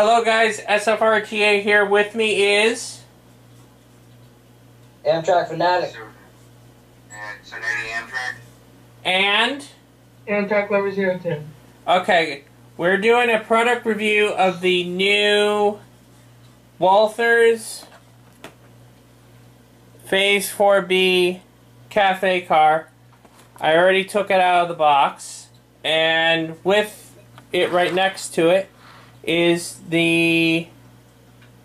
Hello guys, SFRTA here. With me is Amtrak fanatic. And so Nady Amtrak. and Amtrak Lover Zero Two. okay, we're doing a product review of the new Walthers Phase 4B cafe car. I already took it out of the box, and with it right next to it is the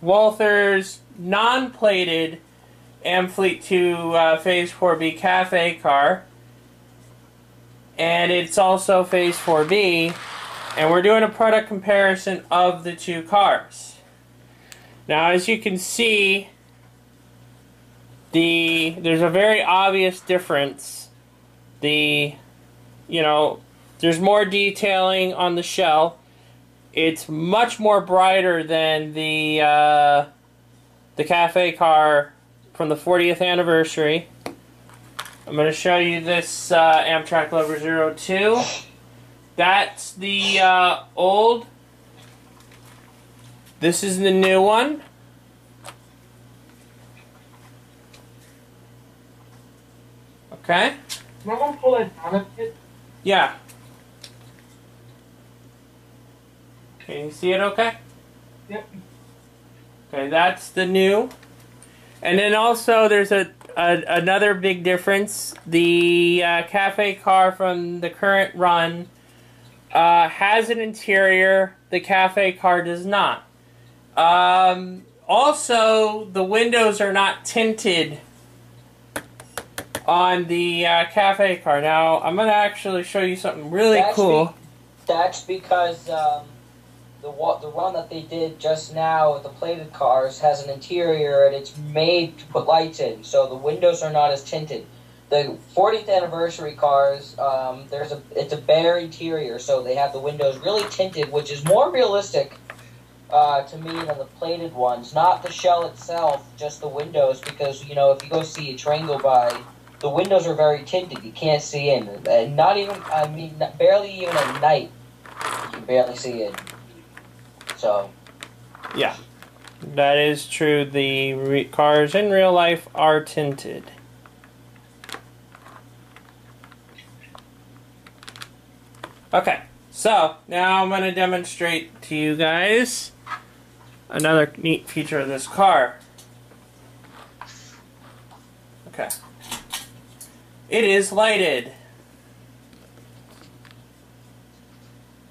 Walthers non-plated Amfleet 2 uh, Phase 4B cafe car. And it's also Phase 4B. And we're doing a product comparison of the two cars. Now, as you can see, the there's a very obvious difference. The, you know, there's more detailing on the shell. It's much more brighter than the uh, the cafe car from the 40th anniversary. I'm going to show you this uh, Amtrak Lover 02. That's the uh, old. This is the new one. Okay. Am I pull that down a bit? Yeah. Can you see it okay? Yep. Okay, that's the new. And then also there's a, a another big difference. The uh, cafe car from the current run uh, has an interior. The cafe car does not. Um, also, the windows are not tinted on the uh, cafe car. Now, I'm going to actually show you something really That's cool. be- that's because um, the the one that they did just now with the plated cars has an interior and it's made to put lights in, so the windows are not as tinted. The 40th anniversary cars, um, there's a it's a bare interior, so they have the windows really tinted, which is more realistic uh, to me than the plated ones. Not the shell itself, just the windows, because you know if you go see a train go by, the windows are very tinted. You can't see in, and not even I mean barely even at night, you can barely see in. So Yeah, that is true. The re- cars in real life are tinted. Okay, so now I'm going to demonstrate to you guys another neat feature of this car. Okay. It is lighted.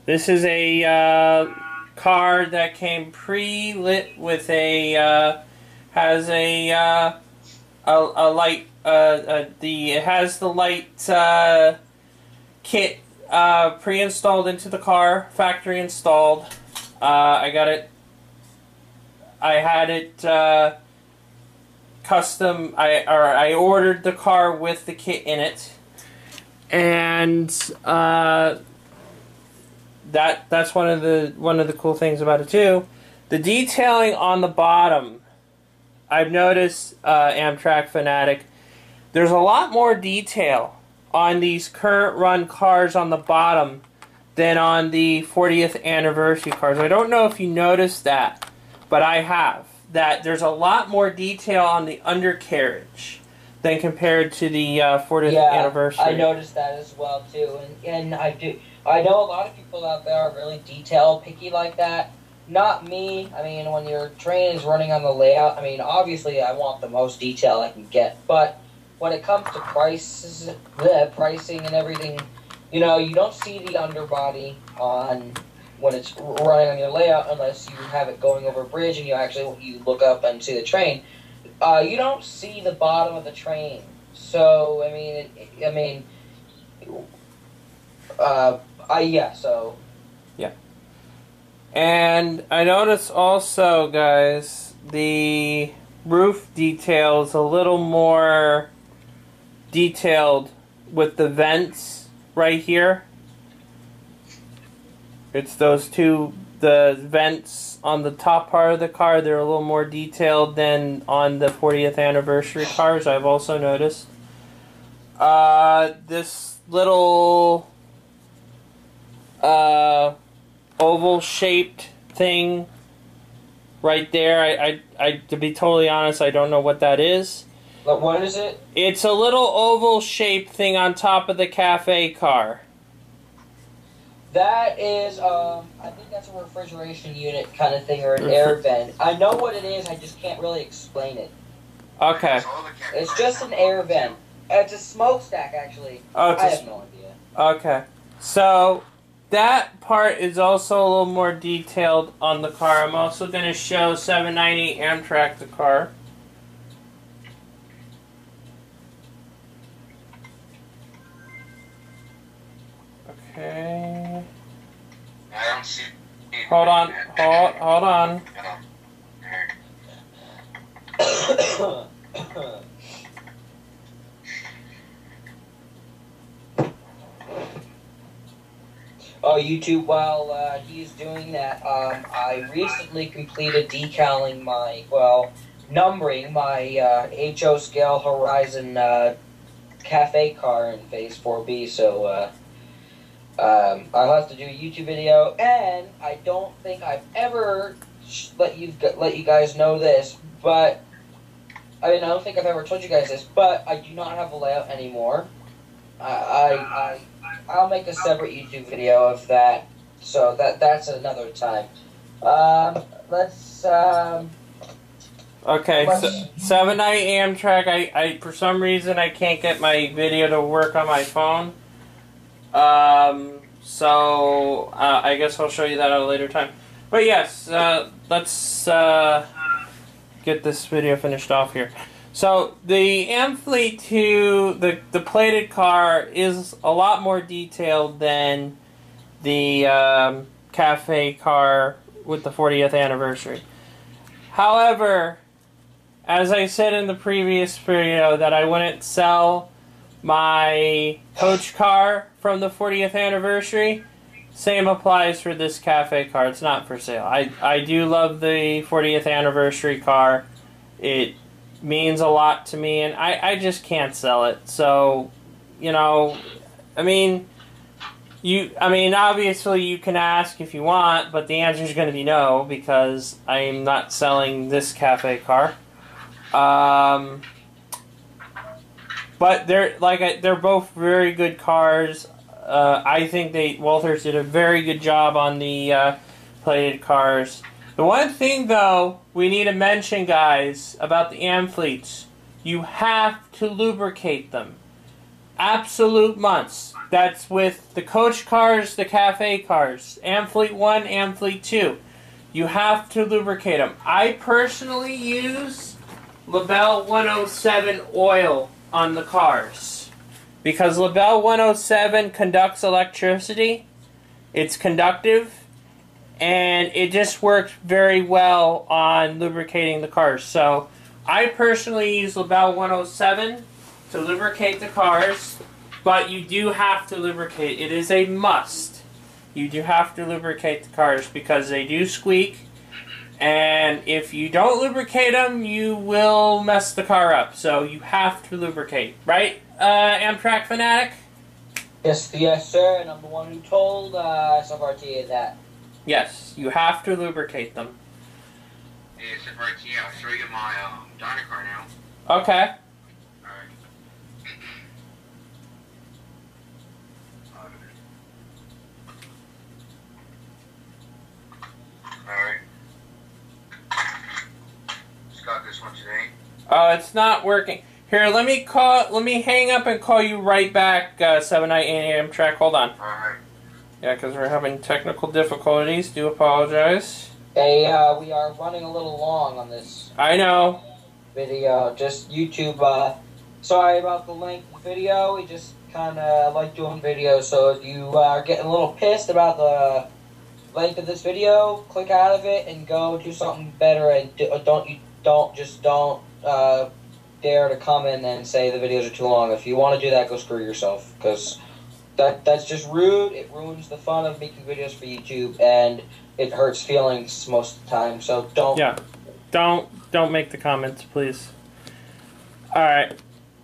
This is a uh, car that came pre-lit with a uh, has a uh, a, a light uh, the it has the light uh, kit uh, pre-installed into the car factory installed. Uh, I got it I had it uh, custom I or I ordered the car with the kit in it. And uh, that that's one of the one of the cool things about it too. The detailing on the bottom, I've noticed uh, Amtrak fanatic. There's a lot more detail on these current run cars on the bottom than on the 40th anniversary cars. I don't know if you noticed that, but I have. That there's a lot more detail on the undercarriage than compared to the uh, 40th yeah, anniversary. I noticed that as well too, and and I do. I know a lot of people out there are really detail picky like that. Not me. I mean, when your train is running on the layout, I mean, obviously I want the most detail I can get. But when it comes to prices, the pricing and everything, you know, you don't see the underbody on when it's running on your layout unless you have it going over a bridge and you actually you look up and see the train. Uh, you don't see the bottom of the train. So I mean, it, I mean, uh, I yeah. So Yeah. And I notice also, guys, the roof detail is a little more detailed with the vents right here. It's those two, the vents on the top part of the car, they're a little more detailed than on the 40th anniversary cars, I've also noticed. Uh, this little uh, oval shaped thing right there. I, I, I, to be totally honest, I don't know what that is. But what is it? It's a little oval shaped thing on top of the cafe car. That is, um, I think that's a refrigeration unit kind of thing or an air vent. I know what it is, I just can't really explain it. Okay. So all the cat It's just an air vent. It's a smokestack, actually. Oh, it's I a have no idea. Okay. So that part is also a little more detailed on the car. I'm also going to show 790 Amtrak the car. Hold on. Hold, hold on. Oh, YouTube, while uh, he's doing that, um, I recently completed decaling my, well, numbering my uh, HO scale Horizon uh, cafe car in Phase 4B, so uh, um, I'll have to do a YouTube video, and I don't think I've ever let you let you guys know this, but I mean I don't think I've ever told you guys this, but I do not have a layout anymore. I I, I I'll make a separate YouTube video of that, so that that's another time. Um, let's um. Okay, so 790 Amtrak. I, I, for some reason, I can't get my video to work on my phone. Um, so uh, I guess I'll show you that at a later time. But yes, uh, let's uh, get this video finished off here. So the Amfleet 2, the the plated car is a lot more detailed than the um, cafe car with the 40th anniversary. However, as I said in the previous video, that I wouldn't sell my coach car from the 40th anniversary. Same applies for this cafe car. It's not for sale. I, I do love the 40th anniversary car. It means a lot to me, and I, I just can't sell it. So, you know, I mean, you. I mean, obviously you can ask if you want, but the answer is going to be no because I'm not selling this cafe car. Um, but they're like they're both very good cars. Uh, I think they Walthers did a very good job on the uh, plated cars. The one thing though we need to mention, guys, about the Amfleets, you have to lubricate them. Absolute must. That's with the coach cars, the cafe cars, Amfleet One, Amfleet Two. You have to lubricate them. I personally use Labelle 107 oil on the cars because Labelle 107 conducts electricity. It's conductive and it just works very well on lubricating the cars. So I personally use Labelle 107 to lubricate the cars, but you do have to lubricate. It is a must. You do have to lubricate the cars because they do squeak. And if you don't lubricate them, you will mess the car up. So you have to lubricate, right, uh, Amtrak fanatic? Yes, yes, sir, and I'm the one who told uh, SFRTA that. Yes, you have to lubricate them. Hey, it's. I'll show you my um, dining car now. Okay. Alright. Alright. Just got this one today. Oh, it's not working. Here, let me call. Let me hang up and call you right back. Uh, a.m. Track. Hold on. Alright. Yeah, because we're having technical difficulties. Do apologize. Hey, uh, we are running a little long on this I know. video. Just YouTube. Uh, sorry about the length of the video. We just kind of like doing videos. So if you are getting a little pissed about the length of this video, click out of it and go do something better. And do, don't you don't just don't uh, dare to come in and say the videos are too long. If you want to do that, go screw yourself. Because that that's just rude. It ruins the fun of making videos for YouTube and it hurts feelings most of the time. So don't. Yeah. Don't don't make the comments, please. All right.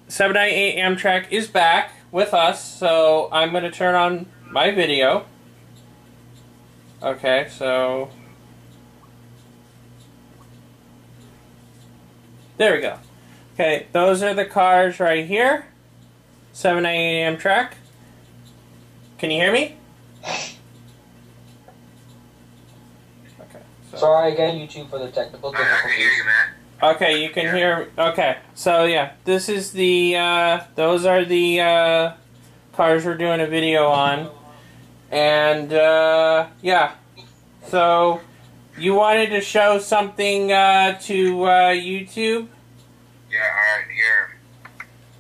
798 Amtrak is back with us, so I'm going to turn on my video. Okay, so There we go. Okay, those are the cars right here. 798 Amtrak. Can you hear me? Okay. So. Sorry again, YouTube, for the technical I, I can hear difficulties. you, Matt. Okay, you can hear. Okay, so yeah, this is the. Uh, those are the uh, cars we're doing a video on, and uh, yeah, so you wanted to show something uh, to uh, YouTube. Yeah, alright, here.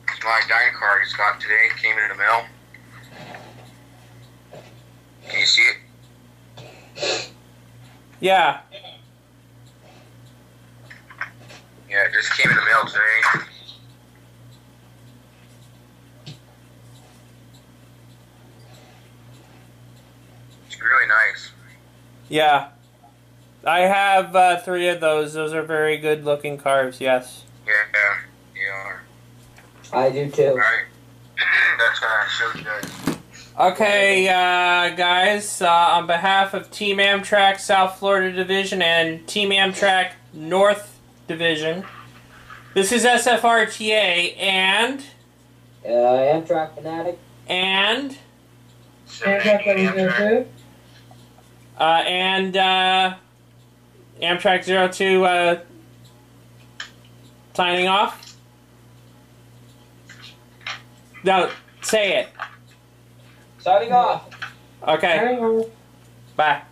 It's my dining car I just got today. It came in the mail. Can you see it? Yeah, Yeah, it just came in the mail today. It's really nice. yeah. I have uh, three of those. Those are very good looking cars. Yes. Yeah, yeah. You are. I do too. Alright. That's why I showed you guys. Okay, uh, guys, uh, on behalf of Team Amtrak South Florida Division and Team Amtrak North Division, this is SFRTA and Uh, Amtrak fanatic. and Amtrak Lover uh, and uh, Amtrak Zero Two uh, signing off. No, say it. Signing off. Okay, Hang on. bye.